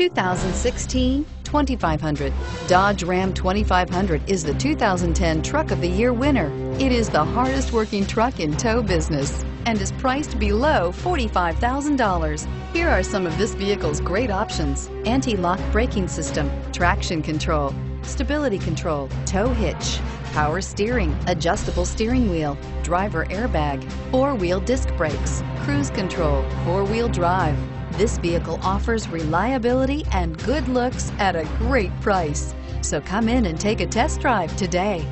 2016 2500. Dodge Ram 2500 is the 2010 Truck of the Year winner. It is the hardest working truck in tow business and is priced below $45,000. Here are some of this vehicle's great options. Anti-lock braking system, traction control, stability control, tow hitch, power steering, adjustable steering wheel, driver airbag, four-wheel disc brakes, cruise control, four-wheel drive. This vehicle offers reliability and good looks at a great price. So come in and take a test drive today.